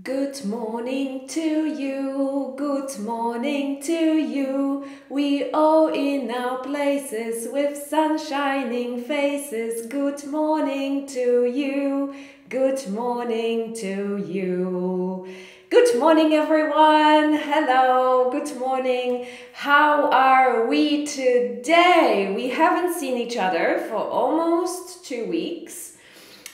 Good morning to you, good morning to you. We all in our places with sun shining faces. Good morning to you, good morning to you. Good morning, everyone. Hello, good morning. How are we today? We haven't seen each other for almost two weeks.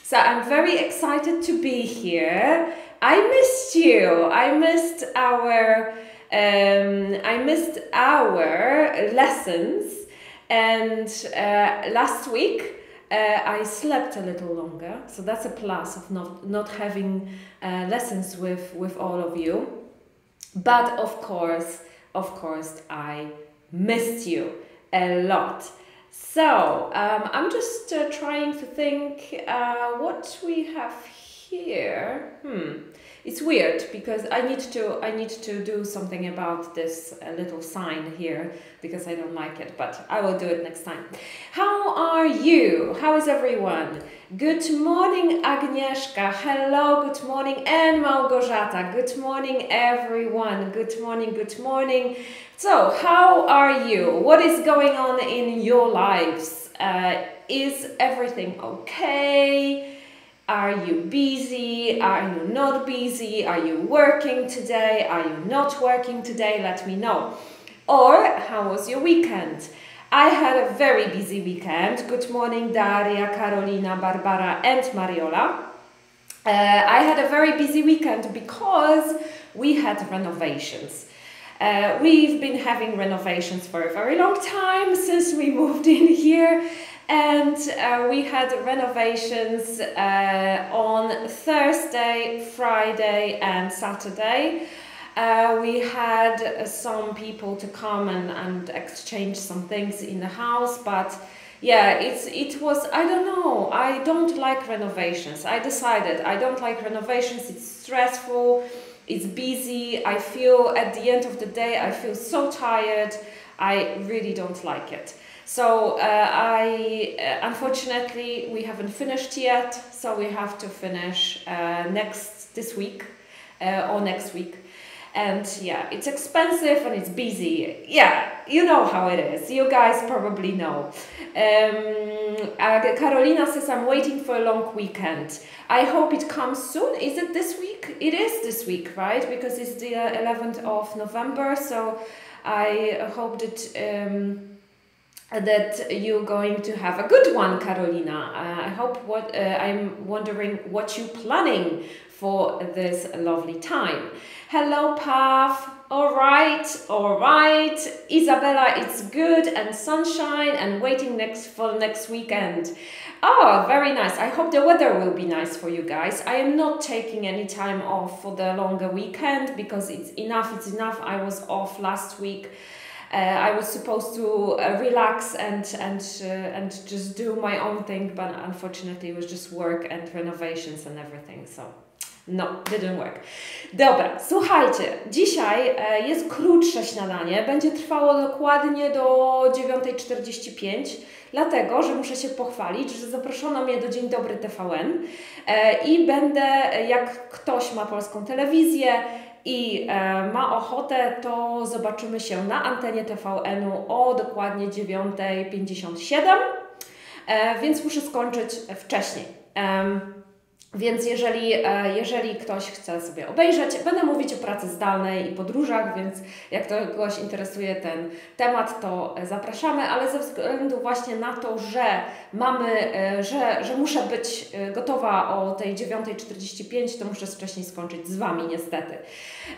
So I'm very excited to be here. I missed you. I missed our um, I missed our lessons, and uh, last week uh, I slept a little longer. So that's a plus of not not having uh, lessons with with all of you. But of course, of course, I missed you a lot. So um, I'm just uh, trying to think uh, what we have here. Hmm. It's weird because I need to I need to do something about this uh, little sign here because I don't like it, but I will do it next time. How are you? How is everyone? Good morning, Agnieszka. Hello, good morning, and Małgorzata. Good morning, everyone. Good morning, good morning. So, how are you? What is going on in your lives? Uh, is everything okay? Are you busy? Are you not busy? Are you working today? Are you not working today? Let me know. Or how was your weekend? I had a very busy weekend. Good morning, Daria, Carolina, Barbara, and Mariola. Uh, I had a very busy weekend because we had renovations. Uh, we've been having renovations for a very long time since we moved in here, and uh, we had renovations uh, on Thursday, Friday, and Saturday. Uh, we had some people to come and, and exchange some things in the house, but yeah, it's it was I don't know. I don't like renovations. I decided I don't like renovations. It's stressful. It's busy. I feel at the end of the day I feel so tired. I really don't like it. So uh, I, uh, unfortunately, we haven't finished yet. So we have to finish uh, next this week uh, or next week. And yeah, it's expensive and it's busy. Yeah, you know how it is. You guys probably know. Um, uh, Carolina says, I'm waiting for a long weekend. I hope it comes soon. Is it this week? It is this week, right? Because it's the 11th of November. So I hope that. Um, that you're going to have a good one, Carolina. Uh, I hope what uh, I'm wondering what you're planning for this lovely time. Hello, Pav. All right, all right. Isabella, it's good and sunshine and waiting next for next weekend. Oh, very nice. I hope the weather will be nice for you guys. I am not taking any time off for the longer weekend because it's enough, it's enough. I was off last week I was supposed to uh, relax and and uh, and just do my own thing, but unfortunately it was just work and renovations and everything. So. No, didn't work. Dobra, słuchajcie, dzisiaj jest krótsze śniadanie, będzie trwało dokładnie do 9.45, dlatego, że muszę się pochwalić, że zaproszono mnie do Dzień Dobry TVN i będę, jak ktoś ma polską telewizję, i e, ma ochotę, to zobaczymy się na antenie TVN-u o dokładnie 9.57, e, więc muszę skończyć wcześniej. Więc jeżeli, e, jeżeli ktoś chce sobie obejrzeć, będę mówić o pracy zdalnej i podróżach, więc jak to kogoś interesuje ten temat, to zapraszamy, ale ze względu właśnie na to, że mamy, e, że, że muszę być e, gotowa o tej 9.45, to muszę wcześniej skończyć z Wami niestety.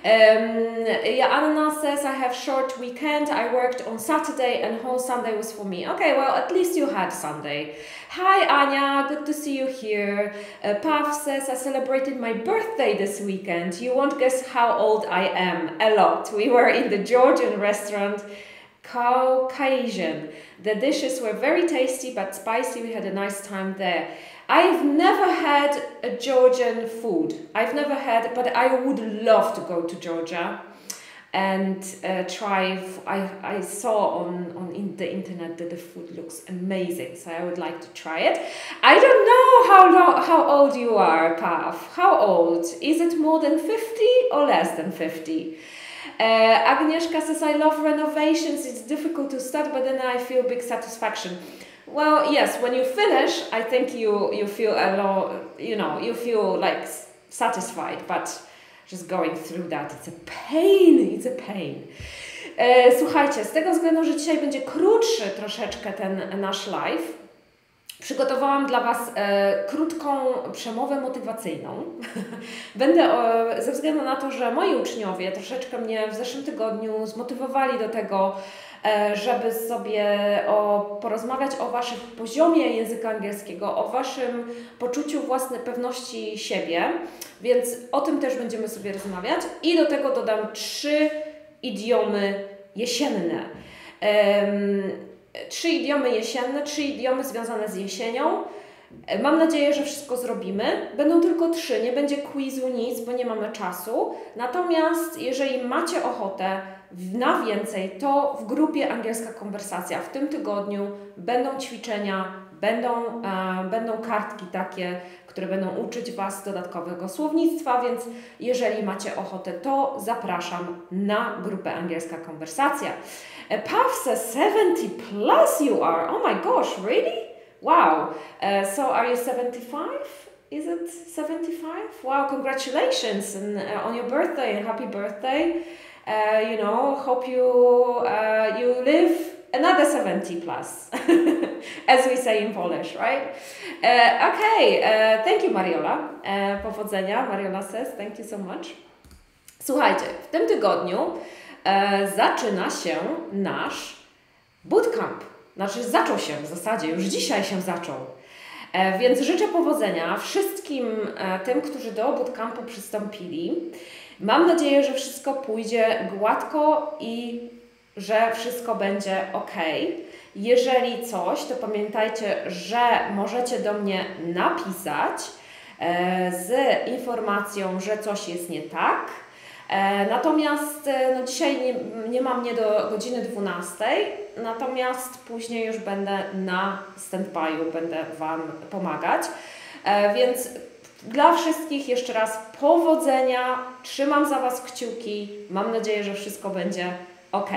Um, Anna says, I have short weekend, I worked on Saturday and whole Sunday was for me. Okay, well at least you had Sunday. Hi Anya, good to see you here. Uh, Paf says, I celebrated my birthday this weekend. You won't guess how old I am. A lot. We were in the Georgian restaurant Caucasian. The dishes were very tasty but spicy. We had a nice time there. I've never had a Georgian food. I've never had, but I would love to go to Georgia. And uh, try. I, I saw on, on in the internet that the food looks amazing, so I would like to try it. I don't know how long, how old you are, Pav. How old? Is it more than 50 or less than 50? Uh, Agnieszka says, I love renovations. It's difficult to start, but then I feel big satisfaction. Well, yes, when you finish, I think you, you feel a lot, you know, you feel like satisfied, but just going through that, it's a pain, it's a pain. E, słuchajcie, z tego względu, że dzisiaj będzie krótszy troszeczkę ten nasz live, przygotowałam dla Was e, krótką przemowę motywacyjną. Będę e, ze względu na to, że moi uczniowie troszeczkę mnie w zeszłym tygodniu zmotywowali do tego, żeby sobie o, porozmawiać o Waszym poziomie języka angielskiego, o Waszym poczuciu własnej pewności siebie, więc o tym też będziemy sobie rozmawiać. I do tego dodam trzy idiomy jesienne. Trzy idiomy jesienne, trzy idiomy związane z jesienią. Mam nadzieję, że wszystko zrobimy. Będą tylko trzy, nie będzie quizu, nic, bo nie mamy czasu. Natomiast jeżeli macie ochotę na więcej, to w grupie Angielska Konwersacja w tym tygodniu będą ćwiczenia, będą, e, będą kartki takie, które będą uczyć Was dodatkowego słownictwa, więc jeżeli macie ochotę, to zapraszam na grupę Angielska Konwersacja. Puff says 70 plus you are. Oh my gosh, really? Wow. Uh, so are you 75? Is it 75? Wow, congratulations and, uh, on your birthday and happy birthday. Uh, you know, hope you, uh, you live another 70 plus, as we say in Polish, right? Uh, okay, uh, thank you Mariola. Uh, powodzenia, Mariola says, thank you so much. Słuchajcie, w tym tygodniu e, zaczyna się nasz bootcamp. Znaczy zaczął się w zasadzie, już dzisiaj się zaczął. E, więc życzę powodzenia wszystkim e, tym, którzy do bootcampu przystąpili. Mam nadzieję, że wszystko pójdzie gładko i że wszystko będzie ok. Jeżeli coś, to pamiętajcie, że możecie do mnie napisać e, z informacją, że coś jest nie tak. E, natomiast e, no dzisiaj nie, nie mam mnie do godziny 12, natomiast później już będę na standby'u, będę Wam pomagać. Więc dla wszystkich jeszcze raz powodzenia, trzymam za Was kciuki, mam nadzieję, że wszystko będzie ok.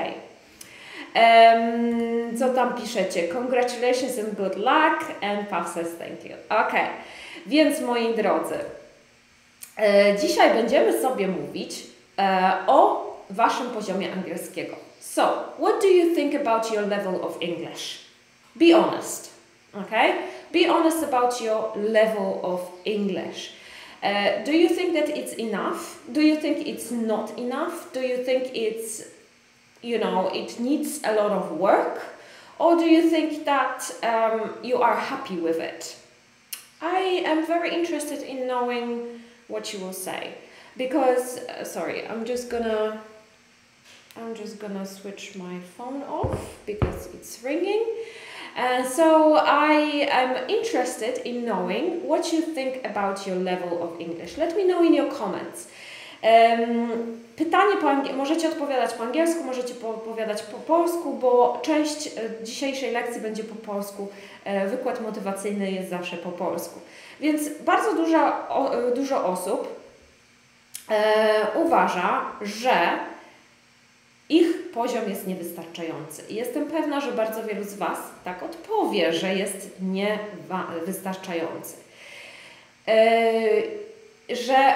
Um, co tam piszecie? Congratulations and good luck and Puff says thank you. Ok, więc moi drodzy, e, dzisiaj będziemy sobie mówić e, o Waszym poziomie angielskiego. So, what do you think about your level of English? Be honest, okay? Be honest about your level of English. Uh, do you think that it's enough? Do you think it's not enough? Do you think it's you know, it needs a lot of work? Or do you think that um, you are happy with it? I am very interested in knowing what you will say because uh, sorry i'm just gonna i'm just gonna switch my phone off because it's ringing and so i am interested in knowing what you think about your level of english let me know in your comments Pytanie po możecie odpowiadać po angielsku, możecie odpowiadać po polsku, bo część e, dzisiejszej lekcji będzie po polsku. E, wykład motywacyjny jest zawsze po polsku. Więc bardzo dużo, e, dużo osób uważa, że ich poziom jest niewystarczający. I jestem pewna, że bardzo wielu z Was tak odpowie, że jest niewystarczający że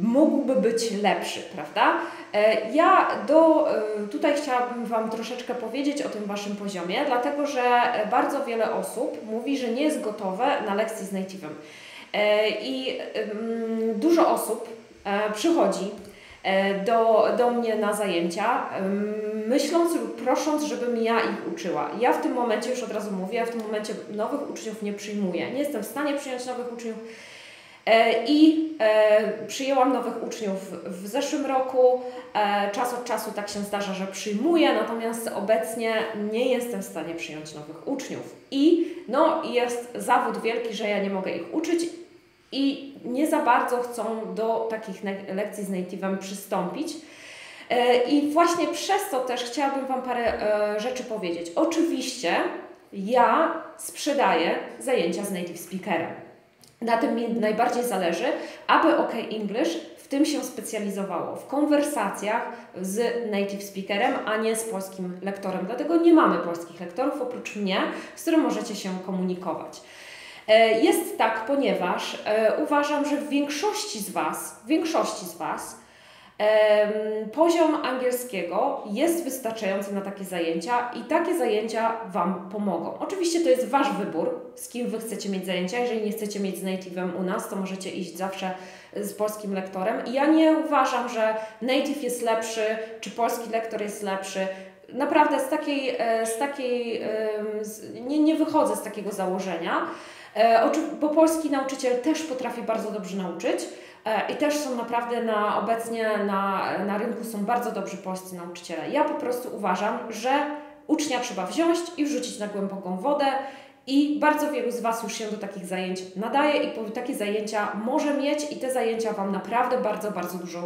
mógłby być lepszy, prawda? E, ja do, e, tutaj chciałabym Wam troszeczkę powiedzieć o tym Waszym poziomie, dlatego że bardzo wiele osób mówi, że nie jest gotowe na lekcji z native'em. E, I dużo osób przychodzi do, do mnie na zajęcia, myśląc lub prosząc, żebym ja ich uczyła. Ja w tym momencie, już od razu mówię, ja w tym momencie nowych uczniów nie przyjmuję. Nie jestem w stanie przyjąć nowych uczniów E, I e, przyjęłam nowych uczniów w zeszłym roku. E, czas od czasu tak się zdarza, że przyjmuję, natomiast obecnie nie jestem w stanie przyjąć nowych uczniów. I no, jest zawód wielki, że ja nie mogę ich uczyć i nie za bardzo chcą do takich lekcji z native'em przystąpić. E, I właśnie przez to też chciałabym Wam parę e, rzeczy powiedzieć. Oczywiście ja sprzedaję zajęcia z native speakerem. Na tym mi najbardziej zależy, aby OK English w tym się specjalizowało, w konwersacjach z native speakerem, a nie z polskim lektorem. Dlatego nie mamy polskich lektorów oprócz mnie, z którym możecie się komunikować. E, jest tak, ponieważ uważam, że w większości z Was, większości z Was, Poziom angielskiego jest wystarczający na takie zajęcia i takie zajęcia Wam pomogą. Oczywiście to jest Wasz wybór, z kim Wy chcecie mieć zajęcia. Jeżeli nie chcecie mieć z native'em u nas, to możecie iść zawsze z polskim lektorem. I ja nie uważam, że native jest lepszy, czy polski lektor jest lepszy. Naprawdę z takiej, e, z takiej nie, nie wychodzę z takiego założenia, e, bo polski nauczyciel też potrafi bardzo dobrze nauczyć. E, I też są naprawdę na, obecnie na, na rynku są bardzo dobrzy polscy nauczyciele. Ja po prostu uważam, że ucznia trzeba wziąć i wrzucić na głęboką wodę i bardzo wielu z Was już się do takich zajęć nadaje i takie zajęcia może mieć i te zajęcia Wam naprawdę bardzo, bardzo dużo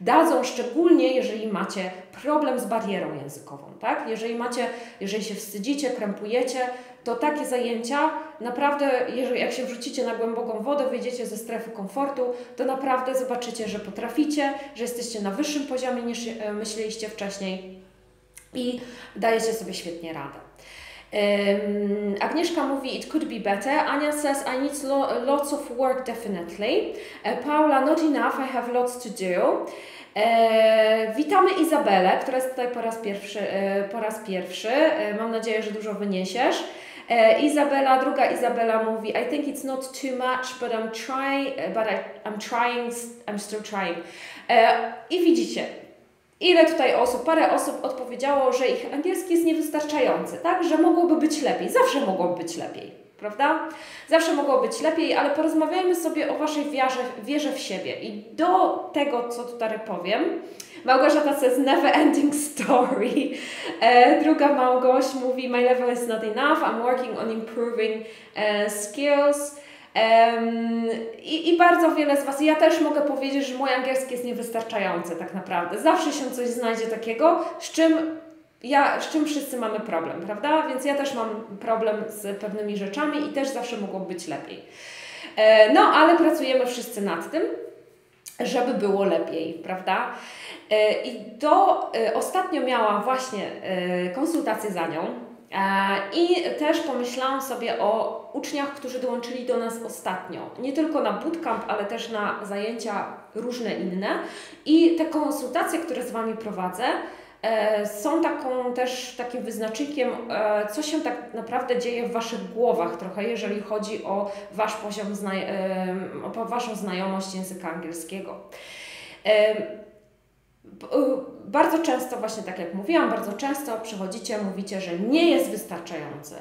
dadzą, szczególnie jeżeli macie problem z barierą językową, tak? Jeżeli macie, jeżeli się wstydzicie, krępujecie, to takie zajęcia naprawdę, jeżeli jak się wrzucicie na głęboką wodę, wyjdziecie ze strefy komfortu, to naprawdę zobaczycie, że potraficie, że jesteście na wyższym poziomie niż e, myśleliście wcześniej i dajecie sobie świetnie radę. Um, Agnieszka mówi, it could be better. Ania says, I need lo lots of work definitely. Uh, Paula, not enough, I have lots to do. E, witamy Izabelę, która jest tutaj po raz pierwszy. E, po raz pierwszy. E, mam nadzieję, że dużo wyniesiesz. E, Izabela, druga Izabela mówi, I think it's not too much, but I'm trying, but I, I'm trying, I'm still trying. E, I widzicie, ile tutaj osób, parę osób odpowiedziało, że ich angielski jest niewystarczający, tak? Że mogłoby być lepiej. Zawsze mogłoby być lepiej, prawda? Zawsze mogło być lepiej, ale porozmawiajmy sobie o Waszej wierze, wierze w siebie. I do tego, co tutaj powiem, Małgorzata says never ending story. E, druga Małgoś mówi my level is not enough, I'm working on improving uh, skills. Um, i, I bardzo wiele z Was, ja też mogę powiedzieć, że mój angielski jest niewystarczający tak naprawdę. Zawsze się coś znajdzie takiego, z czym ja, z czym wszyscy mamy problem, prawda? Więc ja też mam problem z pewnymi rzeczami i też zawsze mogło być lepiej. E, no, ale pracujemy wszyscy nad tym, żeby było lepiej, prawda? E, I do, e, ostatnio miałam właśnie e, konsultację za nią i też pomyślałam sobie o uczniach, którzy dołączyli do nas ostatnio. Nie tylko na bootcamp, ale też na zajęcia różne inne. I te konsultacje, które z Wami prowadzę, są taką też takim wyznacznikiem, co się tak naprawdę dzieje w Waszych głowach trochę, jeżeli chodzi o Wasz poziom, o Waszą znajomość języka angielskiego. Bardzo często, właśnie tak jak mówiłam, bardzo często przychodzicie, mówicie, że nie jest wystarczający,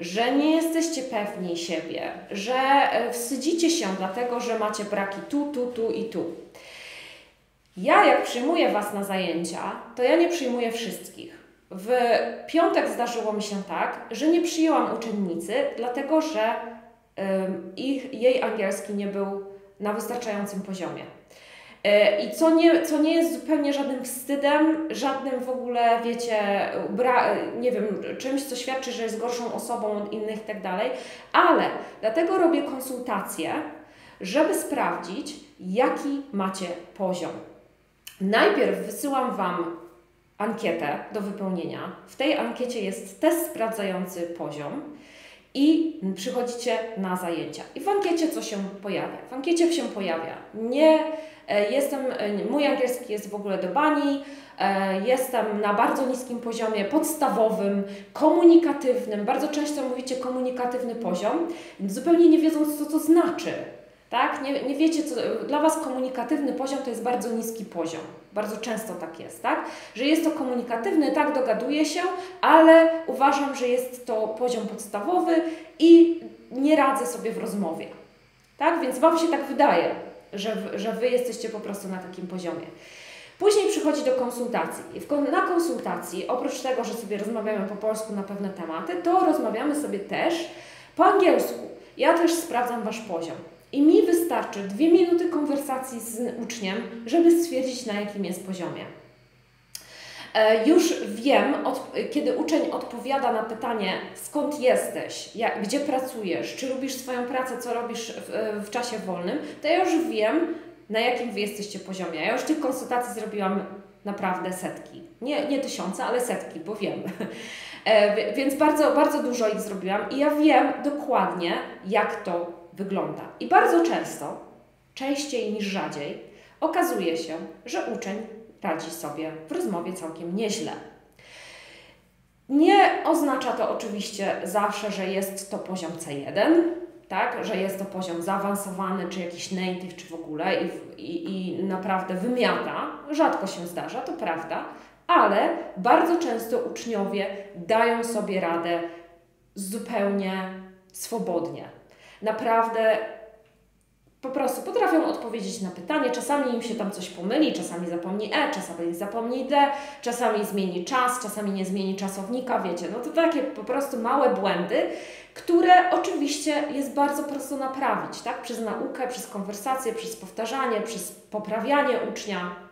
że nie jesteście pewni siebie, że e, wstydzicie się dlatego, że macie braki tu, tu, tu i tu. Ja, jak przyjmuję Was na zajęcia, to ja nie przyjmuję wszystkich. W piątek zdarzyło mi się tak, że nie przyjęłam uczennicy, dlatego że ich, jej angielski nie był na wystarczającym poziomie. E, I co nie, co nie jest zupełnie żadnym wstydem, żadnym w ogóle, wiecie, bra, nie wiem, czymś, co świadczy, że jest gorszą osobą od innych i tak dalej, ale dlatego robię konsultacje, żeby sprawdzić, jaki macie poziom. Najpierw wysyłam Wam ankietę do wypełnienia. W tej ankiecie jest test sprawdzający poziom i przychodzicie na zajęcia. I w ankiecie co się pojawia? W ankiecie się pojawia nie jestem, e, mój angielski jest w ogóle do bani, e, jestem na bardzo niskim poziomie podstawowym, komunikatywnym. Bardzo często mówicie komunikatywny poziom, zupełnie nie wiedząc, co to znaczy. Tak? Nie, nie wiecie, co, dla Was komunikatywny poziom to jest bardzo niski poziom. Bardzo często tak jest, tak? Że jest to komunikatywny, tak, dogaduje się, ale uważam, że jest to poziom podstawowy i nie radzę sobie w rozmowie. Tak? Więc Wam się tak wydaje że, że Wy jesteście po prostu na takim poziomie. Później przychodzi do konsultacji. Na konsultacji, oprócz tego, że sobie rozmawiamy po polsku na pewne tematy, to rozmawiamy sobie też po angielsku. Ja też sprawdzam Wasz poziom. I mi wystarczy dwie minuty konwersacji z uczniem, żeby stwierdzić, na jakim jest poziomie. E, już wiem, od, kiedy uczeń odpowiada na pytanie, skąd jesteś, jak, gdzie pracujesz, czy lubisz swoją pracę, co robisz w, w czasie wolnym, to ja już wiem, na jakim wy jesteście poziomie. Ja już tych konsultacji zrobiłam naprawdę setki. Nie, nie tysiące, ale setki, bo wiem. E, więc bardzo, bardzo dużo ich zrobiłam i ja wiem dokładnie, jak to wygląda. I bardzo często, częściej niż rzadziej, okazuje się, że uczeń radzi sobie w rozmowie całkiem nieźle. Nie oznacza to oczywiście zawsze, że jest to poziom C1, tak, że jest to poziom zaawansowany, czy jakiś native, czy w ogóle i, i, i naprawdę wymiata. Rzadko się zdarza, to prawda, ale bardzo często uczniowie dają sobie radę zupełnie swobodnie. Naprawdę po prostu potrafią odpowiedzieć na pytanie. Czasami im się tam coś pomyli, czasami zapomni E, czasami zapomni D, czasami zmieni czas, czasami nie zmieni czasownika, wiecie. No to takie po prostu małe błędy, które oczywiście jest bardzo prosto naprawić, tak? Przez naukę, przez konwersację, przez powtarzanie, przez poprawianie ucznia.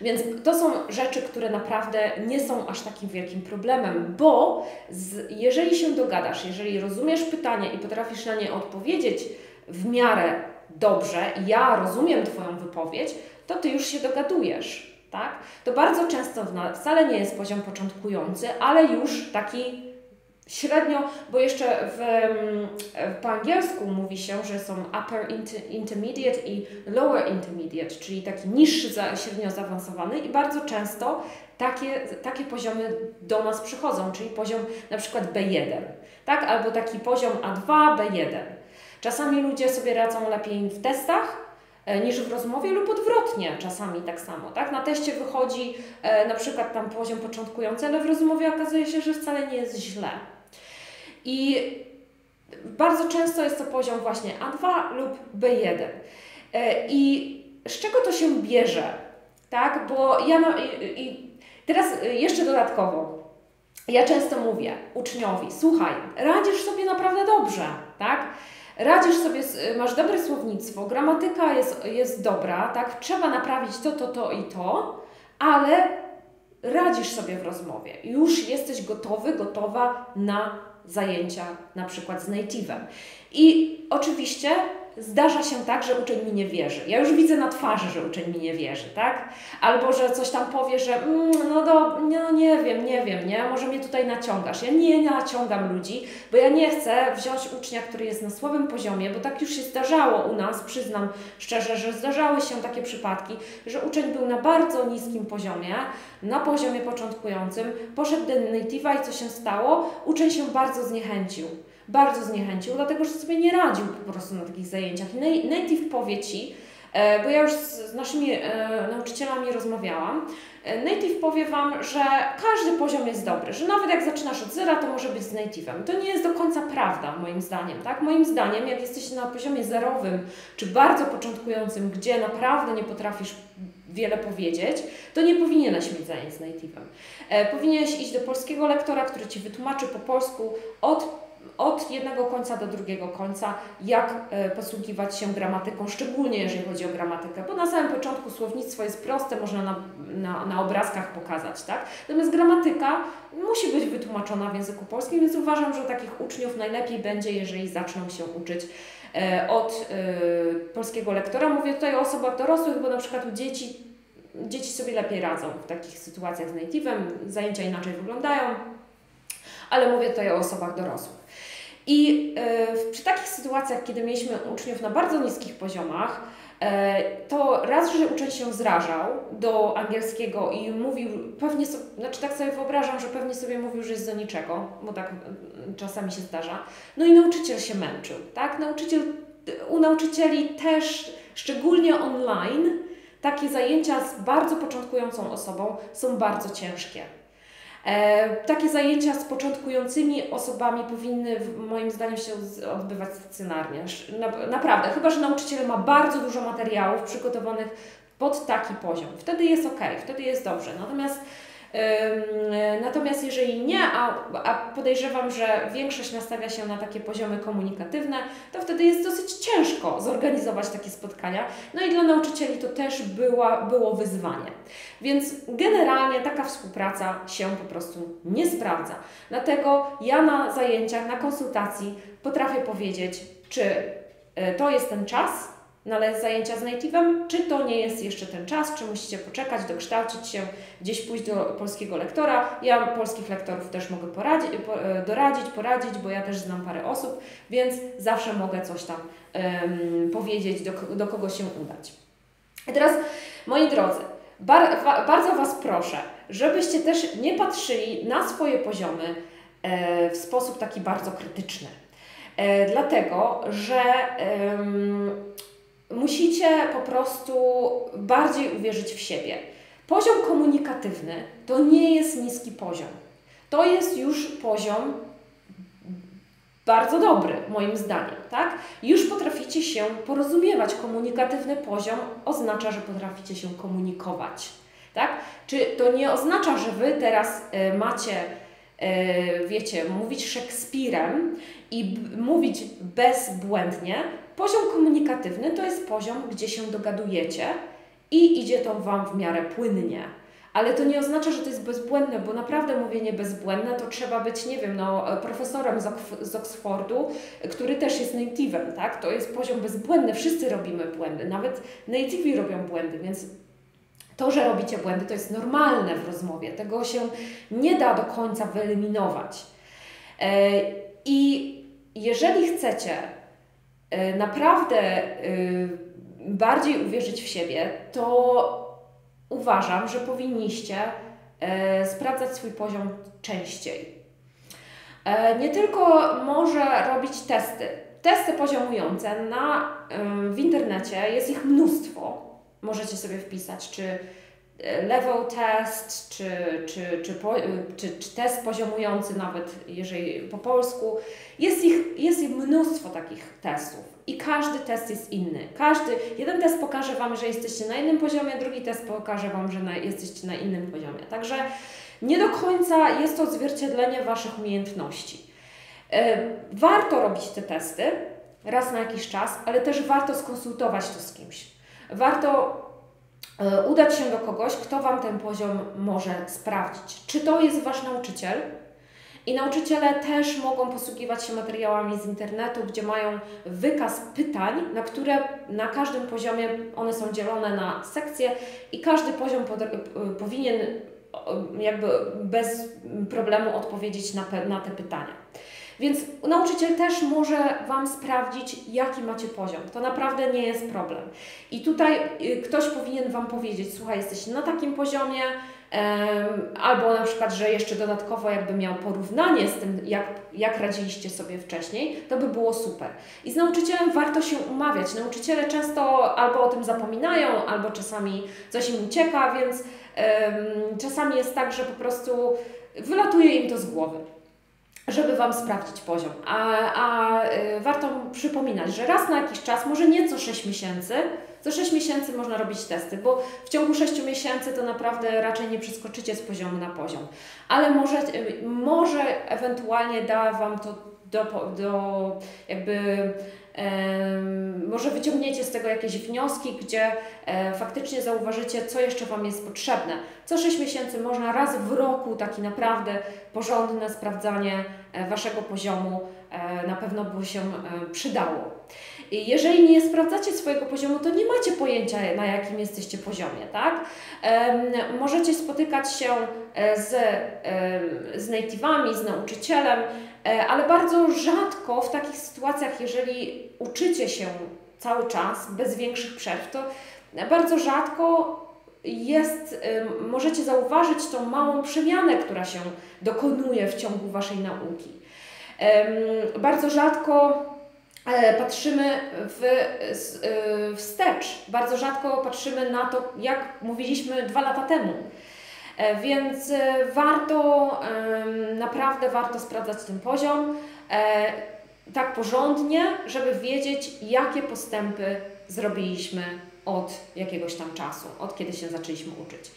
Więc to są rzeczy, które naprawdę nie są aż takim wielkim problemem, bo z, jeżeli się dogadasz, jeżeli rozumiesz pytanie i potrafisz na nie odpowiedzieć, w miarę dobrze i ja rozumiem Twoją wypowiedź, to Ty już się dogadujesz, tak? To bardzo często wcale nie jest poziom początkujący, ale już taki średnio, bo jeszcze w, po angielsku mówi się, że są upper intermediate i lower intermediate, czyli taki niższy, średnio zaawansowany i bardzo często takie, takie poziomy do nas przychodzą, czyli poziom na przykład B1, tak? Albo taki poziom A2, B1. Czasami ludzie sobie radzą lepiej w testach e, niż w rozmowie lub odwrotnie czasami tak samo, tak? Na teście wychodzi e, na przykład tam poziom początkujący, ale w rozmowie okazuje się, że wcale nie jest źle. I bardzo często jest to poziom właśnie A2 lub B1. E, I z czego to się bierze? Tak? Bo ja mam, i, i teraz jeszcze dodatkowo, ja często mówię uczniowi, słuchaj, radzisz sobie naprawdę dobrze, tak? Radzisz sobie, masz dobre słownictwo, gramatyka jest, jest dobra, tak? Trzeba naprawić to, to, to i to, ale radzisz sobie w rozmowie. Już jesteś gotowy, gotowa na zajęcia na przykład z native'em. I oczywiście zdarza się tak, że uczeń mi nie wierzy. Ja już widzę na twarzy, że uczeń mi nie wierzy, tak? Albo, że coś tam powie, że mm, no, do, no nie wiem, nie wiem, nie? Może mnie tutaj naciągasz. Ja nie naciągam ludzi, bo ja nie chcę wziąć ucznia, który jest na słabym poziomie, bo tak już się zdarzało u nas, przyznam szczerze, że zdarzały się takie przypadki, że uczeń był na bardzo niskim poziomie, na poziomie początkującym, poszedł do native'a i co się stało? Uczeń się bardzo zniechęcił bardzo zniechęcił, dlatego że sobie nie radził po prostu na takich zajęciach. I Native powie Ci, e, bo ja już z naszymi e, nauczycielami rozmawiałam, e, Native powie Wam, że każdy poziom jest dobry, że nawet jak zaczynasz od zera, to może być z Native'em. To nie jest do końca prawda, moim zdaniem. Tak? Moim zdaniem, jak jesteś na poziomie zerowym, czy bardzo początkującym, gdzie naprawdę nie potrafisz wiele powiedzieć, to nie powinieneś mieć zajęć z Native'em. Powinieneś iść do polskiego lektora, który Ci wytłumaczy po polsku od od jednego końca do drugiego końca, jak e, posługiwać się gramatyką, szczególnie jeżeli chodzi o gramatykę, bo na samym początku słownictwo jest proste, można na, na, na obrazkach pokazać, tak? Natomiast gramatyka musi być wytłumaczona w języku polskim, więc uważam, że takich uczniów najlepiej będzie, jeżeli zaczną się uczyć e, od e, polskiego lektora. Mówię tutaj o osobach dorosłych, bo na przykład u dzieci, dzieci sobie lepiej radzą w takich sytuacjach z native'em, zajęcia inaczej wyglądają, ale mówię tutaj o osobach dorosłych. I y, przy takich sytuacjach, kiedy mieliśmy uczniów na bardzo niskich poziomach, e, to raz, że uczeń się zrażał do angielskiego i mówił, pewnie sobie, znaczy tak sobie wyobrażam, że pewnie sobie mówił, że jest do niczego, bo tak czasami się zdarza. No i nauczyciel się męczył, tak? Nauczyciel, u nauczycieli też, szczególnie online, takie zajęcia z bardzo początkującą osobą są bardzo ciężkie. E, takie zajęcia z początkującymi osobami powinny moim zdaniem się odbywać stacjonarnie. Naprawdę, chyba że nauczyciel ma bardzo dużo materiałów przygotowanych pod taki poziom. Wtedy jest ok, wtedy jest dobrze. Natomiast Natomiast jeżeli nie, a, a podejrzewam, że większość nastawia się na takie poziomy komunikatywne, to wtedy jest dosyć ciężko zorganizować takie spotkania. No i dla nauczycieli to też była, było wyzwanie. Więc generalnie taka współpraca się po prostu nie sprawdza. Dlatego ja na zajęciach, na konsultacji potrafię powiedzieć, czy e, to jest ten czas, na zajęcia z native'em, czy to nie jest jeszcze ten czas, czy musicie poczekać, dokształcić się, gdzieś pójść do polskiego lektora. Ja polskich lektorów też mogę e, doradzić, poradzić, bo ja też znam parę osób, więc zawsze mogę coś tam um, powiedzieć, do, do kogo się udać. Teraz, moi drodzy, bar, bardzo Was proszę, żebyście też nie patrzyli na swoje poziomy e, w sposób taki bardzo krytyczny. E, dlatego, że musicie po prostu bardziej uwierzyć w siebie. Poziom komunikatywny to nie jest niski poziom. To jest już poziom bardzo dobry, moim zdaniem, tak? Już potraficie się porozumiewać. Komunikatywny poziom oznacza, że potraficie się komunikować, tak? Czy to nie oznacza, że Wy teraz y, macie, y, wiecie, mówić Szekspirem i mówić bezbłędnie, Poziom komunikatywny to jest poziom, gdzie się dogadujecie i idzie to Wam w miarę płynnie. Ale to nie oznacza, że to jest bezbłędne, bo naprawdę mówienie bezbłędne to trzeba być, nie wiem, no, profesorem z, Oxfordu, który też jest native'em, tak? To jest poziom bezbłędny, wszyscy robimy błędy, nawet native'i robią błędy, więc to, że robicie błędy, to jest normalne w rozmowie. Tego się nie da do końca wyeliminować. E, I jeżeli chcecie naprawdę e, bardziej uwierzyć w siebie, to uważam, że powinniście e, sprawdzać swój poziom częściej. Nie tylko może robić testy. Testy poziomujące na, w internecie jest ich mnóstwo. Możecie sobie wpisać, czy level test, czy, czy, czy, po, czy, czy test poziomujący, nawet jeżeli po polsku. Jest ich, jest ich mnóstwo takich testów i każdy test jest inny. Każdy, jeden test pokaże Wam, że jesteście na jednym poziomie, drugi test pokaże Wam, że na, jesteście na innym poziomie. Także nie do końca jest to odzwierciedlenie Waszych umiejętności. E, warto robić te testy raz na jakiś czas, ale też warto skonsultować to z kimś. Warto udać się do kogoś, kto Wam ten poziom może sprawdzić. Czy to jest Wasz nauczyciel? I nauczyciele też mogą posługiwać się materiałami z internetu, gdzie mają wykaz pytań, na które na każdym poziomie one są dzielone na sekcje i każdy poziom e, powinien jakby bez problemu odpowiedzieć na, na te pytania. Więc nauczyciel też może Wam sprawdzić, jaki macie poziom. To naprawdę nie jest problem. I tutaj y, ktoś powinien Wam powiedzieć, słuchaj, jesteś na takim poziomie, albo na przykład, że jeszcze dodatkowo jakby miał porównanie z tym, jak, jak radziliście sobie wcześniej, to by było super. I z nauczycielem warto się umawiać. Nauczyciele często albo o tym zapominają, albo czasami coś im ucieka, więc um, czasami jest tak, że po prostu wylatuje im to z głowy żeby Wam sprawdzić poziom. A, a y, warto przypominać, że raz na jakiś czas, może nie co 6 miesięcy, co 6 miesięcy można robić testy, bo w ciągu 6 miesięcy to naprawdę raczej nie przeskoczycie z poziomu na poziom. Ale może, y, może ewentualnie da Wam to do, do jakby może wyciągniecie z tego jakieś wnioski, gdzie e, faktycznie zauważycie, co jeszcze Wam jest potrzebne. Co 6 miesięcy można raz w roku takie naprawdę porządne sprawdzanie e, Waszego poziomu e, na pewno by się przydało. Jeżeli nie sprawdzacie swojego poziomu, to nie macie pojęcia, na jakim jesteście poziomie, tak? Możecie spotykać się z, z native'ami, z nauczycielem, E, ale bardzo rzadko w takich sytuacjach, jeżeli uczycie się cały czas, bez większych przerw, to bardzo rzadko jest, możecie zauważyć tą małą przemianę, która się dokonuje w ciągu Waszej nauki. Bardzo rzadko e, patrzymy w, e, wstecz, bardzo rzadko patrzymy na to, jak mówiliśmy dwa lata temu. E, więc e, warto, naprawdę warto sprawdzać ten poziom e, tak porządnie, żeby wiedzieć, jakie postępy zrobiliśmy od jakiegoś tam czasu, od kiedy się zaczęliśmy uczyć.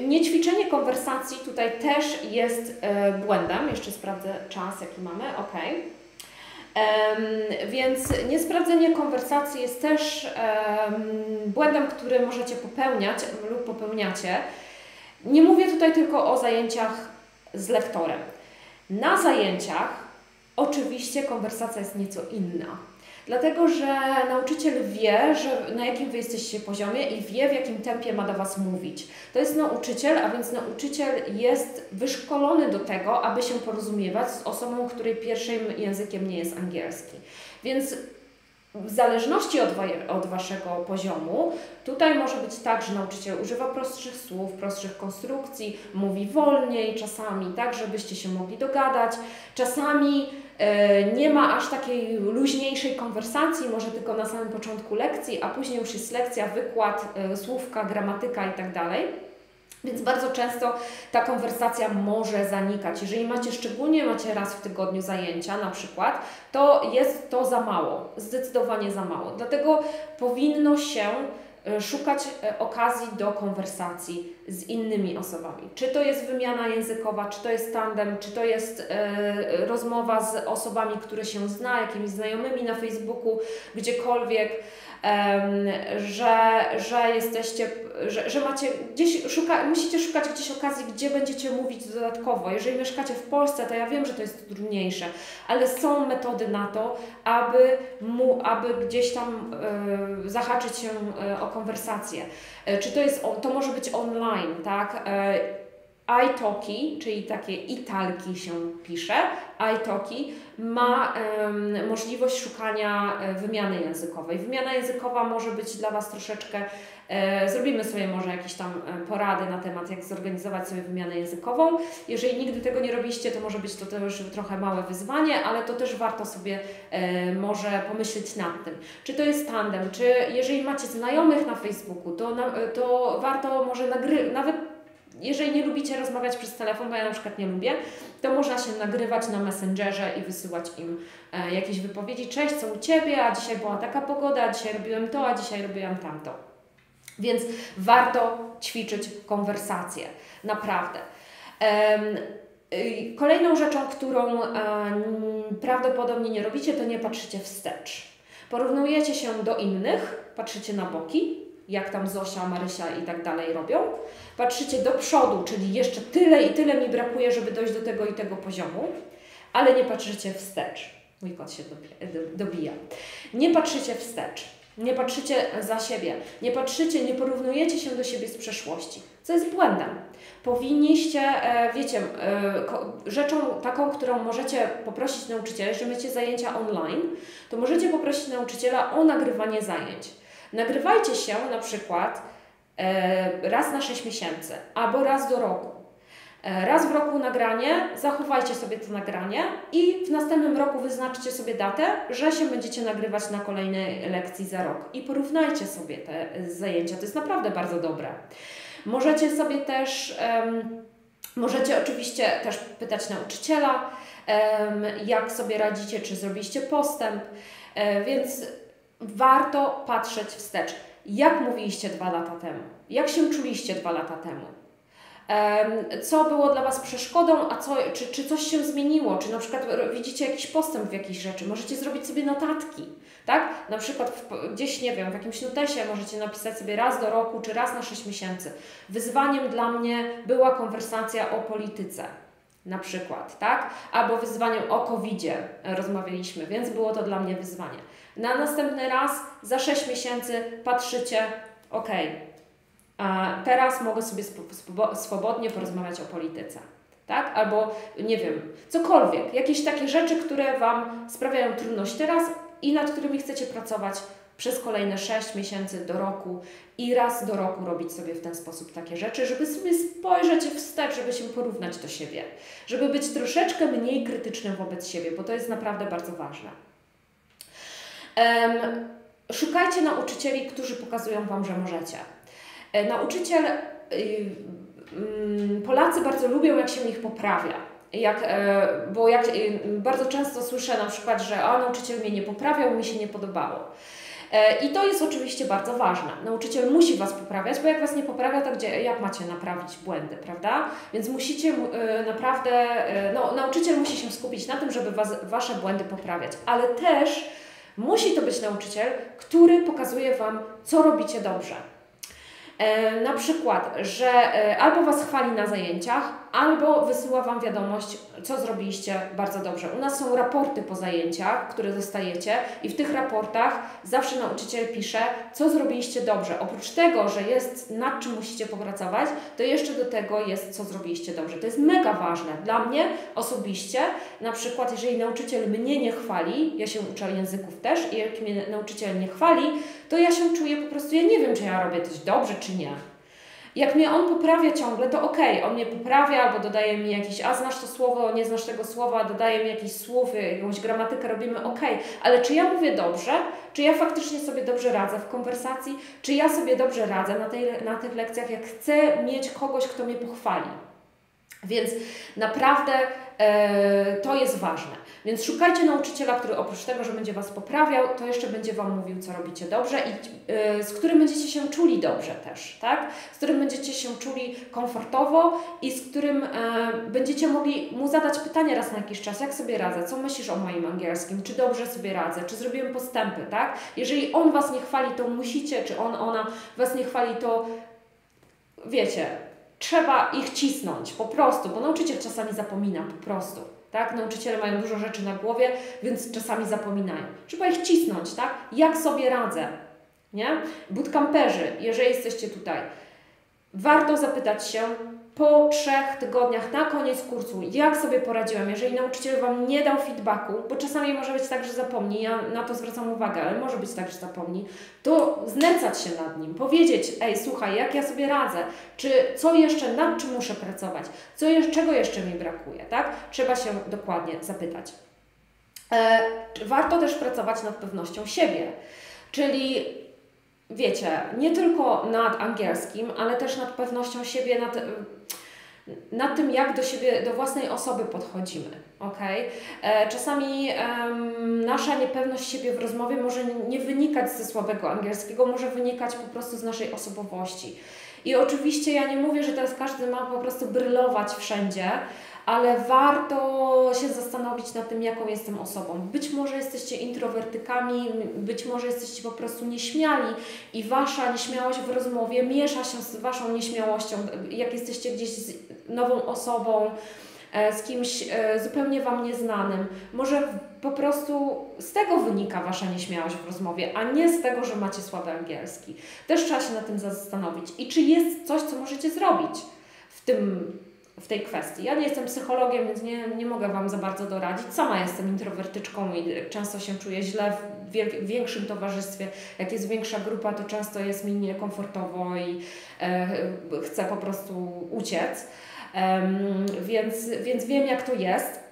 Niećwiczenie konwersacji tutaj też jest e, błędem. Jeszcze sprawdzę czas, jaki mamy. Ok. Więc niesprawdzenie konwersacji jest też błędem, który możecie popełniać lub popełniacie. Nie mówię tutaj tylko o zajęciach z lektorem. Na zajęciach oczywiście konwersacja jest nieco inna. Dlatego, że nauczyciel wie, że na jakim Wy jesteście poziomie i wie, w jakim tempie ma do Was mówić. To jest nauczyciel, a więc nauczyciel jest wyszkolony do tego, aby się porozumiewać z osobą, której pierwszym językiem nie jest angielski. Więc w zależności od, od Waszego poziomu, tutaj może być tak, że nauczyciel używa prostszych słów, prostszych konstrukcji, mówi wolniej czasami, tak, żebyście się mogli dogadać. Czasami nie ma aż takiej luźniejszej konwersacji, może tylko na samym początku lekcji, a później już jest lekcja, wykład, e, słówka, gramatyka itd. Tak więc bardzo często ta konwersacja może zanikać. Jeżeli macie szczególnie macie raz w tygodniu zajęcia na przykład, to jest to za mało, zdecydowanie za mało. Dlatego powinno się e, szukać e, okazji do konwersacji z innymi osobami. Czy to jest wymiana językowa, czy to jest tandem, czy to jest e, rozmowa z osobami, które się zna, jakimiś znajomymi na Facebooku, gdziekolwiek że, że jesteście, że, że macie gdzieś, szuka, musicie szukać gdzieś okazji, gdzie będziecie mówić dodatkowo. Jeżeli mieszkacie w Polsce, to ja wiem, że to jest trudniejsze, ale są metody na to, aby, mu, aby gdzieś tam y, zahaczyć się y, o konwersację. Y, czy to jest, to może być online, tak? iTalki, czyli takie italki się pisze, iTalki ma um, możliwość szukania e, wymiany językowej. Wymiana językowa może być dla Was troszeczkę, e, zrobimy sobie może jakieś tam e, porady na temat, jak zorganizować sobie wymianę językową. Jeżeli nigdy tego nie robiliście, to może być to też trochę małe wyzwanie, ale to też warto sobie e, może pomyśleć nad tym. Czy to jest tandem, czy jeżeli macie znajomych na Facebooku, to, na, to warto może nagrywać, nawet jeżeli nie lubicie rozmawiać przez telefon, bo ja na przykład nie lubię, to można się nagrywać na Messengerze i wysyłać im e, jakieś wypowiedzi. Cześć, co u Ciebie? A dzisiaj była taka pogoda, a dzisiaj robiłem to, a dzisiaj robiłam tamto. Więc warto ćwiczyć konwersację. Naprawdę. Y, kolejną rzeczą, którą prawdopodobnie nie robicie, to nie patrzycie wstecz. Porównujecie się do innych, patrzycie na boki, jak tam Zosia, Marysia i tak dalej robią. Patrzycie do przodu, czyli jeszcze tyle i tyle mi brakuje, żeby dojść do tego i tego poziomu, ale nie patrzycie wstecz. Mój kot się dobija. Nie patrzycie wstecz. Nie patrzycie za siebie, nie patrzycie, nie porównujecie się do siebie z przeszłości, co jest błędem. Powinniście, e, wiecie, e, rzeczą taką, którą możecie poprosić nauczyciela, jeżeli macie zajęcia online, to możecie poprosić nauczyciela o nagrywanie zajęć. Nagrywajcie się na przykład e, raz na 6 miesięcy albo raz do roku. E, raz w roku nagranie, zachowajcie sobie to nagranie i w następnym roku wyznaczcie sobie datę, że się będziecie nagrywać na kolejnej lekcji za rok i porównajcie sobie te zajęcia. To jest naprawdę bardzo dobre. Możecie sobie też, możecie oczywiście też pytać nauczyciela, jak sobie radzicie, czy zrobiliście postęp, um, więc warto patrzeć wstecz. Jak mówiliście dwa lata temu? Jak się czuliście dwa lata temu? Co było dla Was przeszkodą, a co, czy, czy coś się zmieniło? Czy na przykład widzicie jakiś postęp w jakiejś rzeczy? Możecie zrobić sobie notatki, tak? Na przykład w, gdzieś, nie wiem, w jakimś notesie możecie napisać sobie raz do roku, czy raz na sześć miesięcy. Wyzwaniem dla mnie była konwersacja o polityce na przykład, tak? Albo wyzwaniem o COVID-zie rozmawialiśmy, więc było to dla mnie wyzwanie. Na następny raz za 6 miesięcy patrzycie, ok, teraz mogę sobie swobodnie porozmawiać o polityce. Tak? Albo nie wiem, cokolwiek, jakieś takie rzeczy, które Wam sprawiają trudność teraz i nad którymi chcecie pracować przez kolejne 6 miesięcy do roku i raz do roku robić sobie w ten sposób takie rzeczy, żeby sobie spojrzeć wstecz, żeby się porównać do siebie, żeby być troszeczkę mniej krytycznym wobec siebie, bo to jest naprawdę bardzo ważne. Szukajcie nauczycieli, którzy pokazują Wam, że możecie. E, nauczyciel, y, y, Polacy bardzo lubią, jak się ich poprawia. Jak, e, bo jak, y, bardzo często słyszę na przykład, że a, nauczyciel mnie nie poprawiał, mi się nie podobało. E, I to jest oczywiście bardzo ważne. Nauczyciel musi Was poprawiać, bo jak Was nie poprawia, to gdzie, jak macie naprawić błędy, prawda? Więc musicie naprawdę, no, nauczyciel musi się skupić na tym, żeby was, Wasze błędy poprawiać, ale też musi to być nauczyciel, który pokazuje Wam, co robicie dobrze. Na przykład, że albo Was chwali na zajęciach, albo wysyła Wam wiadomość, co zrobiliście bardzo dobrze. U nas są raporty po zajęciach, które dostajecie i w tych raportach zawsze nauczyciel pisze, co zrobiliście dobrze. Oprócz tego, że jest nad czym musicie popracować, to jeszcze do tego jest, co zrobiliście dobrze. To jest mega ważne. Dla mnie osobiście, na przykład, jeżeli nauczyciel mnie nie chwali, ja się uczę języków też i jak mnie nauczyciel nie chwali, to ja się czuję po prostu, ja nie wiem, czy ja robię coś dobrze, czy nie. Jak mnie on poprawia ciągle, to okej, okay, on mnie poprawia albo dodaje mi jakiś, a znasz to słowo, nie znasz tego słowa, dodaje mi jakiś słów, jakąś gramatykę robimy, okej, okay. ale czy ja mówię dobrze? Czy ja faktycznie sobie dobrze radzę w konwersacji? Czy ja sobie dobrze radzę na, tej, na tych lekcjach, jak chcę mieć kogoś, kto mnie pochwali? Więc naprawdę to jest ważne. Więc szukajcie nauczyciela, który oprócz tego, że będzie Was poprawiał, to jeszcze będzie Wam mówił, co robicie dobrze i yy, z którym będziecie się czuli dobrze też, tak? Z którym będziecie się czuli komfortowo i z którym yy, będziecie mogli mu zadać pytanie raz na jakiś czas, jak sobie radzę, co myślisz o moim angielskim, czy dobrze sobie radzę, czy zrobiłem postępy, tak? Jeżeli on Was nie chwali, to musicie, czy on, ona Was nie chwali, to wiecie, trzeba ich cisnąć po prostu, bo nauczyciel czasami zapomina po prostu. Tak? Nauczyciele mają dużo rzeczy na głowie, więc czasami zapominają. Trzeba ich cisnąć, tak? Jak sobie radzę? Nie? Bootcamperzy, jeżeli jesteście tutaj, warto zapytać się, po trzech tygodniach, na koniec kursu, jak sobie poradziłam, jeżeli nauczyciel Wam nie dał feedbacku, bo czasami może być tak, że zapomni, ja na to zwracam uwagę, ale może być tak, że zapomni, to znęcać się nad nim, powiedzieć, ej, słuchaj, jak ja sobie radzę, czy co jeszcze, nad czym muszę pracować, co jeszcze, czego jeszcze mi brakuje, tak? Trzeba się dokładnie zapytać. E, warto też pracować nad pewnością siebie, czyli wiecie, nie tylko nad angielskim, ale też nad pewnością siebie, nad, nad tym, jak do siebie, do własnej osoby podchodzimy. Okay? E, czasami nasza niepewność siebie w rozmowie może nie wynikać ze słabego angielskiego, może wynikać po prostu z naszej osobowości. I oczywiście ja nie mówię, że teraz każdy ma po prostu brylować wszędzie, ale warto się zastanowić nad tym, jaką jestem osobą. Być może jesteście introwertykami, być może jesteście po prostu nieśmiali i wasza nieśmiałość w rozmowie miesza się z waszą nieśmiałością, jak jesteście gdzieś z nową osobą e, z kimś e, zupełnie Wam nieznanym. Może po prostu z tego wynika Wasza nieśmiałość w rozmowie, a nie z tego, że macie słaby angielski. Też trzeba się nad tym zastanowić. I czy jest coś, co możecie zrobić w tym w tej kwestii. Ja nie jestem psychologiem, więc nie, nie mogę Wam za bardzo doradzić. Sama jestem introwertyczką i często się czuję źle w większym towarzystwie. Jak jest większa grupa, to często jest mi niekomfortowo i e, chcę po prostu uciec. Um, więc, więc wiem, jak to jest.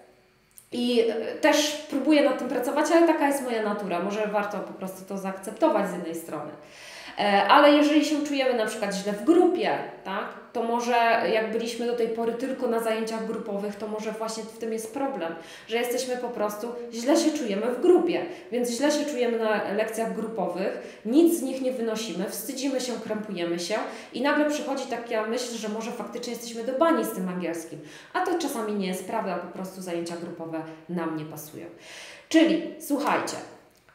I też próbuję nad tym pracować, ale taka jest moja natura. Może warto po prostu to zaakceptować z jednej strony. E, ale jeżeli się czujemy na przykład źle w grupie, tak, to może jak byliśmy do tej pory tylko na zajęciach grupowych, to może właśnie w tym jest problem, że jesteśmy po prostu, źle się czujemy w grupie, więc źle się czujemy na lekcjach grupowych, nic z nich nie wynosimy, wstydzimy się, krępujemy się i nagle przychodzi taka myśl, że może faktycznie jesteśmy do bani z tym angielskim, a to czasami nie jest prawda, po prostu zajęcia grupowe nam nie pasują. Czyli słuchajcie,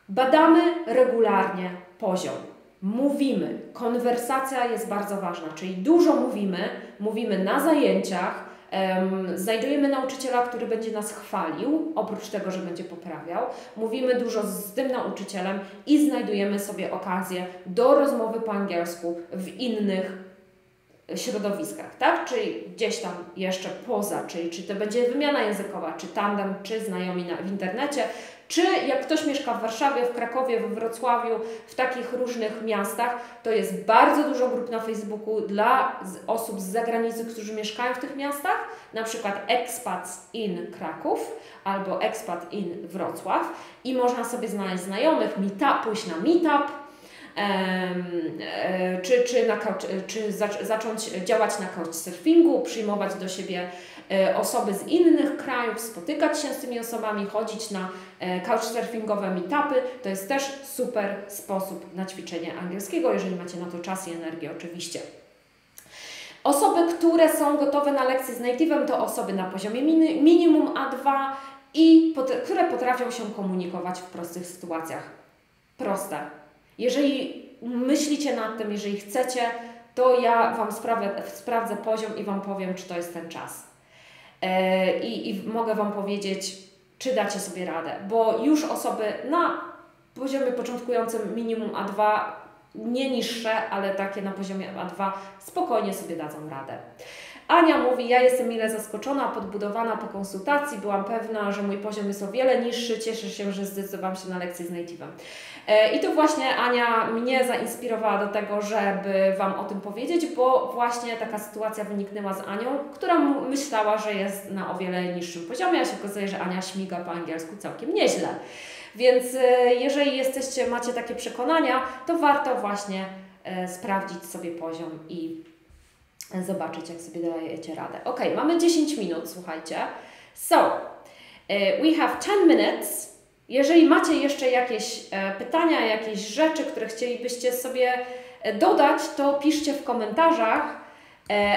badamy regularnie poziom mówimy. Konwersacja jest bardzo ważna, czyli dużo mówimy, mówimy na zajęciach, um, znajdujemy nauczyciela, który będzie nas chwalił, oprócz tego, że będzie poprawiał. Mówimy dużo z tym nauczycielem i znajdujemy sobie okazję do rozmowy po angielsku w innych środowiskach, tak? Czyli gdzieś tam jeszcze poza, czyli czy to będzie wymiana językowa, czy tandem, czy znajomi na, w internecie, czy jak ktoś mieszka w Warszawie, w Krakowie, w Wrocławiu, w takich różnych miastach, to jest bardzo dużo grup na Facebooku dla osób z zagranicy, którzy mieszkają w tych miastach, na przykład Expats in Kraków albo Expat in Wrocław. I można sobie znaleźć znajomych, meetup, pójść na meetup, czy, czy, na czy zacząć działać na couchsurfingu, przyjmować do siebie e, osoby z innych krajów, spotykać się z tymi osobami, chodzić na e, couchsurfingowe meetupy. To jest też super sposób na ćwiczenie angielskiego, jeżeli macie na to czas i energię oczywiście. Osoby, które są gotowe na lekcje z native'em, to osoby na poziomie minimum A2 i pot które potrafią się komunikować w prostych sytuacjach. Proste. Jeżeli myślicie nad tym, jeżeli chcecie, to ja Wam sprawę, sprawdzę poziom i Wam powiem, czy to jest ten czas. E, i, I mogę Wam powiedzieć, czy dacie sobie radę, bo już osoby na poziomie początkującym minimum A2 nie niższe, ale takie na poziomie A2 spokojnie sobie dadzą radę. Ania mówi, ja jestem mile zaskoczona, podbudowana po konsultacji, byłam pewna, że mój poziom jest o wiele niższy, cieszę się, że zdecydowałam się na lekcję z native'em. E, I to właśnie Ania mnie zainspirowała do tego, żeby Wam o tym powiedzieć, bo właśnie taka sytuacja wyniknęła z Anią, która myślała, że jest na o wiele niższym poziomie, a się okazuje, że Ania śmiga po angielsku całkiem nieźle. Więc e, jeżeli jesteście, macie takie przekonania, to warto właśnie e, sprawdzić sobie poziom i zobaczyć, jak sobie dajecie radę. Ok, mamy 10 minut, słuchajcie. So, we have 10 minutes. Jeżeli macie jeszcze jakieś e, pytania, jakieś rzeczy, które chcielibyście sobie dodać, to piszcie w komentarzach.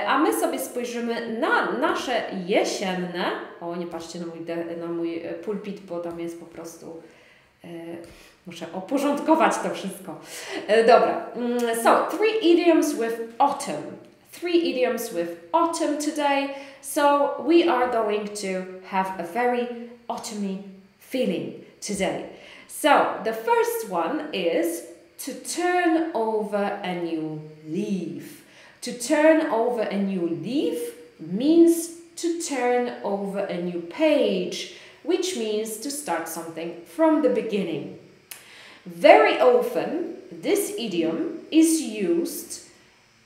A my sobie spojrzymy na nasze jesienne. O, nie patrzcie na mój, na mój pulpit, bo tam jest po prostu E, muszę oporządkować to wszystko. E, dobra. Mm, so, three idioms with autumn. Three idioms with autumn today. So, we are going to have a very autumny feeling today. So, the first one is to turn over a new leaf. To turn over a new leaf means to turn over a new page which means to start something from the beginning. Very often, this idiom is used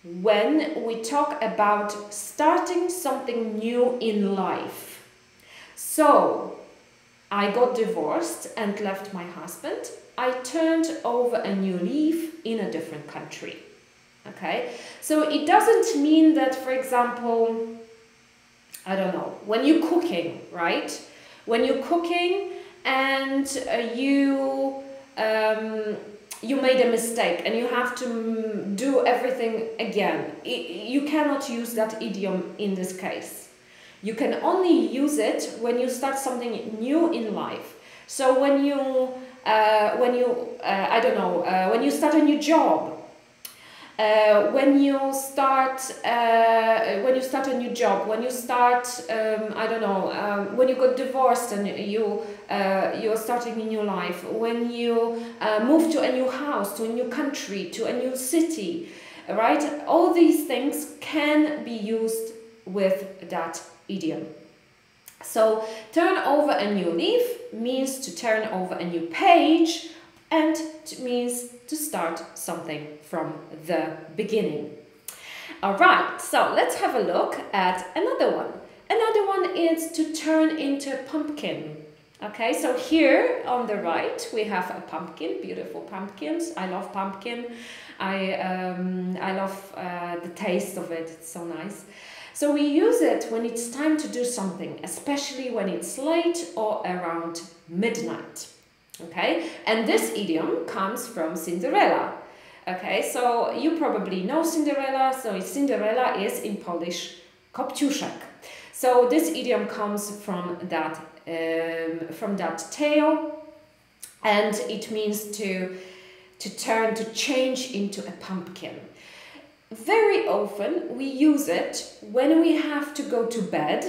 when we talk about starting something new in life. So, I got divorced and left my husband. I turned over a new leaf in a different country. Okay, so it doesn't mean that, for example, I don't know, when you're cooking, right? when you're cooking and uh, you um, you made a mistake and you have to do everything again. you cannot use that idiom in this case. You can only use it when you start something new in life. So when you, uh, when you, uh, I don't know, uh, when you start a new job, uh, when you start uh, when you start a new job when you start um, i don't know um, when you got divorced and you uh, you're starting a new life when you uh, move to a new house to a new country to a new city right? All these things can be used with that idiom. So turn over a new leaf means to turn over a new page and means to start something from the beginning. All right, so let's have a look at another one. Another one is to turn into a pumpkin. Okay, so here on the right we have a pumpkin, beautiful pumpkins. I love pumpkin. I, um, I love uh, the taste of it, it's so nice. So we use it when it's time to do something, especially when it's late or around midnight. Okay, and this idiom comes from Cinderella. Okay, so you probably know Cinderella. So Cinderella is in Polish Kopciuszek. So this idiom comes from that um, from that tale, and it means to to turn to change into a pumpkin. Very often we use it when we have to go to bed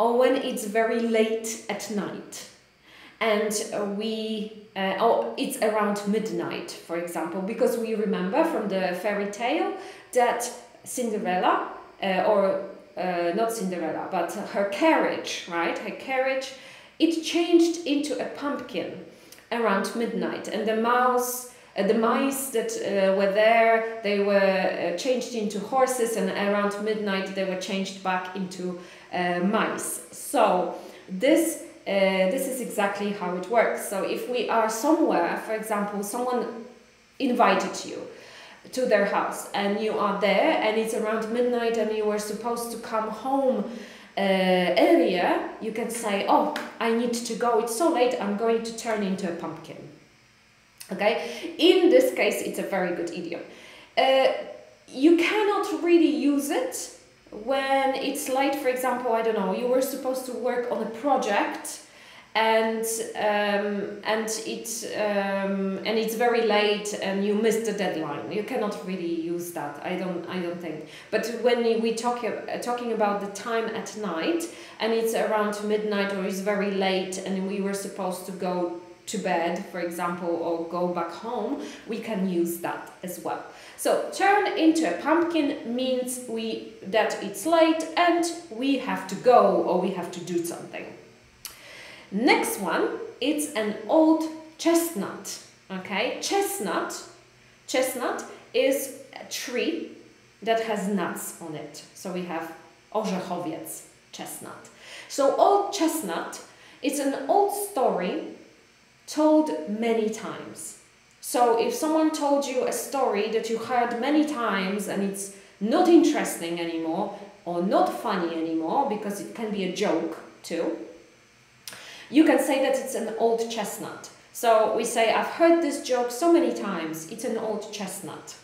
or when it's very late at night and uh, we uh, oh it's around midnight for example because we remember from the fairy tale that cinderella uh, or uh, not cinderella but her carriage right? Her carriage it changed into a pumpkin around midnight. And the mouse uh, the mice that uh, were there they were changed into horses and around midnight they were changed back into mice. So this uh, this is exactly how it works. So if we are somewhere, for example, someone invited you to their house and you are there and it's around midnight and you were supposed to come home earlier, you can say, oh, I need to go, it's so late, I'm going to turn into a pumpkin. Okay, in this case, it's a very good idiom. Uh, you cannot really use it when it's late, for example, I don't know, you were supposed to work on a project and um, and it's um, and it's very late and you missed the deadline. You cannot really use that. I don't I don't think. But when we talk uh, talking about the time at night and it's around midnight or it's very late and we were supposed to go to bed, for example, or go back home, we can use that as well. So turn into a pumpkin means we that it's late and we have to go or we have to do something. Next one, it's an old chestnut. Okay, chestnut, chestnut is a tree that has nuts on it. So we have orzechowiec, chestnut. So old chestnut, it's an old story told many times. So if someone told you a story that you heard many times and it's not interesting anymore or not funny anymore because it can be a joke too, you can say that it's an old chestnut. So we say, I've heard this joke so many times, it's an old chestnut.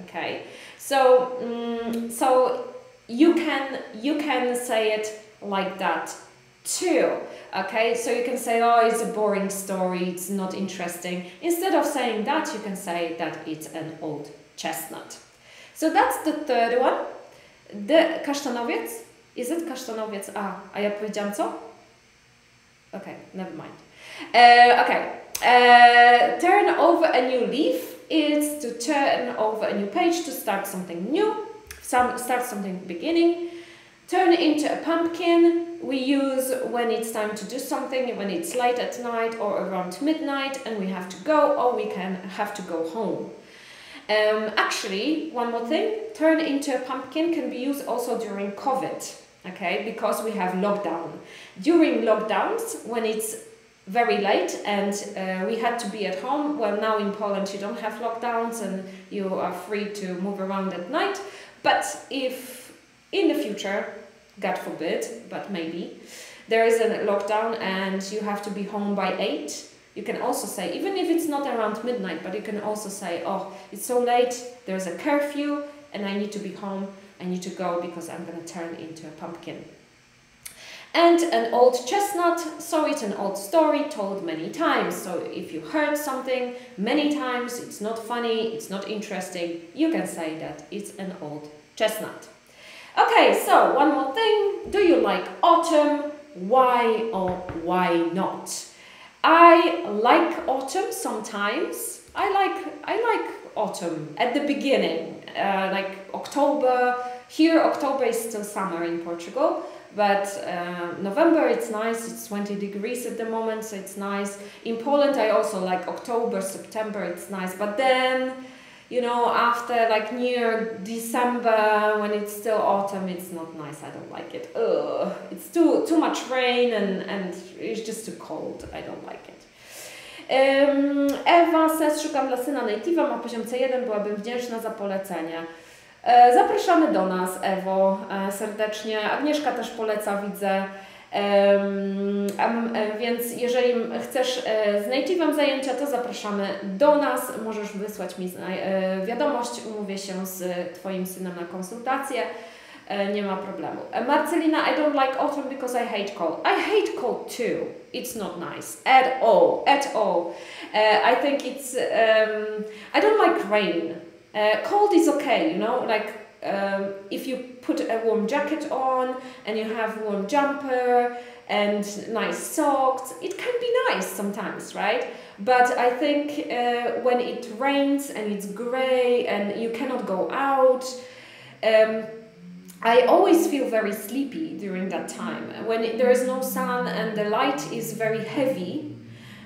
Okay, so um, so you can you can say it like that too. Okay, so you can say, oh, it's a boring story, it's not interesting. Instead of saying that, you can say that it's an old chestnut. So that's the third one. The kasztanowiec. Is it kasztanowiec? A, a ja powiedziałam co? Okay, never mind. Uh, okay, uh, turn over a new leaf is to turn over a new page to start something new, some, start something beginning. Turn into a pumpkin we use when it's time to do something, when it's late at night or around midnight and we have to go or we can have to go home. Um, actually, one more thing, turn into a pumpkin can be used also during COVID okay, because we have lockdown. During lockdowns, when it's very late and uh, we had to be at home, well now in Poland you don't have lockdowns and you are free to move around at night, but if in the future, God forbid, but maybe, there is a lockdown and you have to be home by 8, you can also say, even if it's not around midnight, but you can also say, oh, it's so late, there's a curfew and I need to be home I need to go because I'm going to turn into a pumpkin. And an old chestnut, so it's an old story told many times. So if you heard something many times, it's not funny, it's not interesting, you can say that it's an old chestnut. Okay, so one more thing. Do you like autumn? Why or why not? I like autumn sometimes. I like I like autumn at the beginning, uh, like October. Here, October is still summer in Portugal, but uh, November it's nice. It's 20 degrees at the moment, so it's nice. In Poland, I also like October, September. It's nice, but then you know, after like near December when it's still autumn, it's not nice. I don't like it. Ugh, it's too too much rain and and it's just too cold. I don't like it. Ewa Ses, szukam dla syna Native'a, ma poziom C1, byłabym wdzięczna za polecenie. E, zapraszamy do nas, Ewo, e, serdecznie. Agnieszka też poleca, widzę. E, więc jeżeli chcesz z Native'em zajęcia, to zapraszamy do nas. Możesz wysłać mi wiadomość, umówię się z Twoim synem na konsultację. nie ma problemu. Marcelina, I don't like autumn because I hate cold. I hate cold too. It's not nice at all, at all. I think it's, um, I don't like rain. cold is okay, you know, like um, if you put a warm jacket on and you have warm jumper and nice socks, it can be nice sometimes, right? But I think uh, when it rains and it's gray and you cannot go out, um, I always feel very sleepy during that time. When it, there is no sun and the light is very heavy,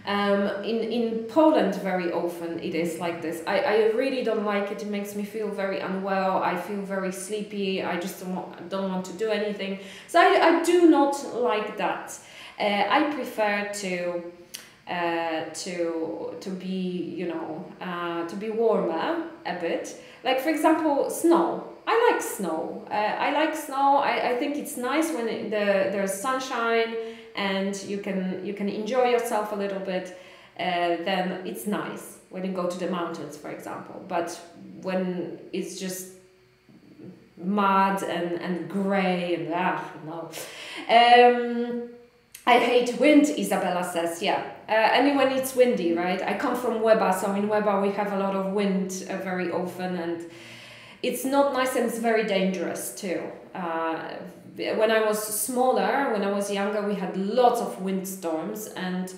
um, in, in Poland very often it is like this. I, I really don't like it, it makes me feel very unwell, I feel very sleepy, I just don't want, don't want to do anything. So I, I do not like that. Uh, I prefer to uh, to to be you know uh, to be warmer a bit. Like for example, snow. I like snow. Uh, I like snow. I, I think it's nice when it, the there's sunshine and you can you can enjoy yourself a little bit. Uh, then it's nice when you go to the mountains, for example. But when it's just mud and, and grey and ah no. Um, I hate wind, Isabella says. Yeah, uh, when it's windy, right? I come from Weba, so in Weba we have a lot of wind uh, very often, and it's not nice and it's very dangerous too. Uh, when I was smaller, when I was younger, we had lots of windstorms, and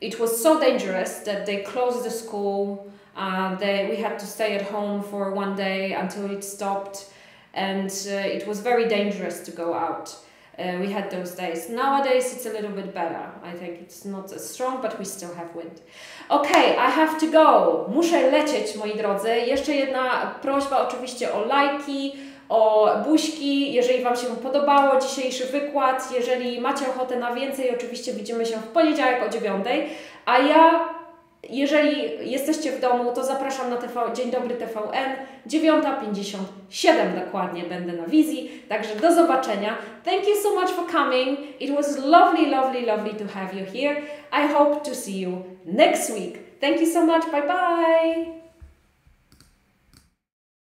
it was so dangerous that they closed the school. Uh, they, we had to stay at home for one day until it stopped, and uh, it was very dangerous to go out. Uh, we had those days. Nowadays it's a little bit better. I think it's not as strong, but we still have wind. Okay, I have to go. Muszę lecieć, moi drodzy. Jeszcze jedna prośba oczywiście o lajki, o buźki, jeżeli Wam się podobało dzisiejszy wykład, jeżeli macie ochotę na więcej, oczywiście widzimy się w poniedziałek o 9, a ja jeżeli jesteście w domu, to zapraszam na TV, Dzień Dobry TVN, 9.57 dokładnie będę na wizji, także do zobaczenia. Thank you so much for coming. It was lovely, lovely, lovely to have you here. I hope to see you next week. Thank you so much. Bye bye.